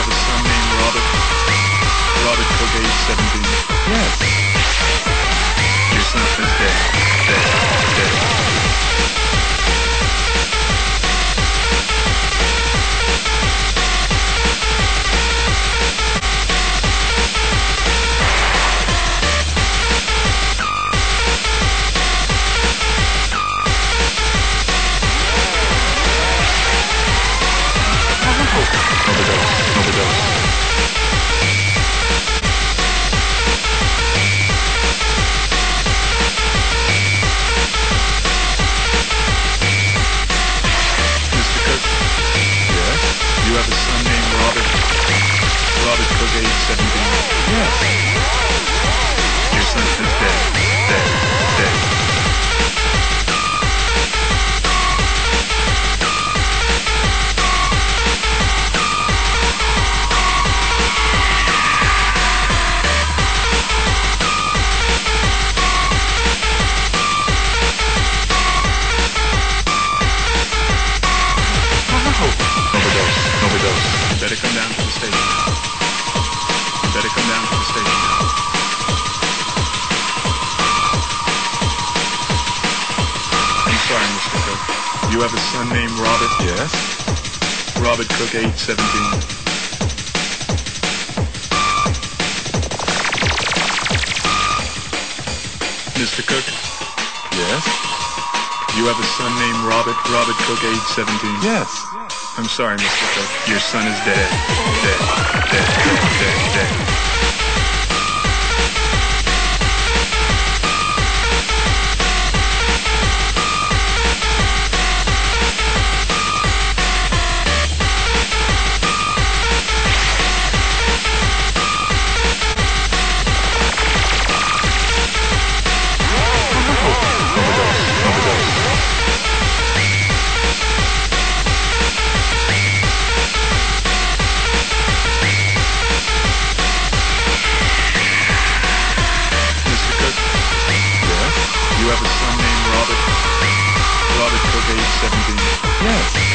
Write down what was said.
have a son named Robert? Robert age 17. Yes. 17. Yes. You have a son named Robert? Yes. Robert Kirk, age 17. Mr. Kirk, Yes. you have a son named Robert? Robert Kirk, age 17. Yes. I'm sorry, Mr. Kirk. Your son is dead. Dead. Dead. Dead. Dead. Dead. Beloved. Beloved Brigade 17. Yes.